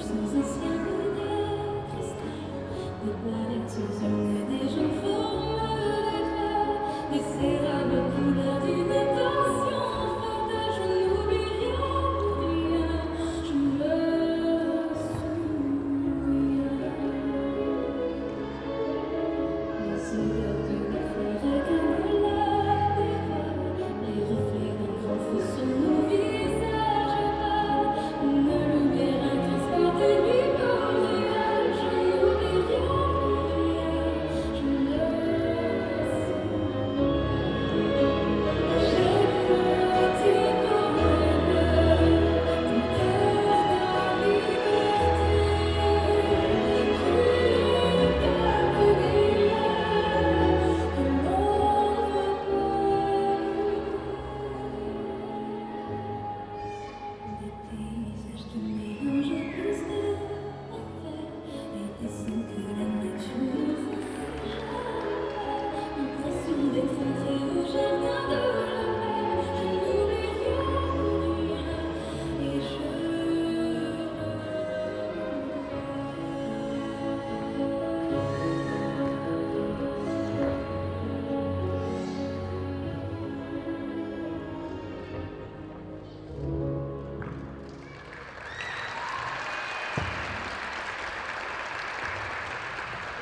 Je sens un ciel de neige, cristal, des planètes.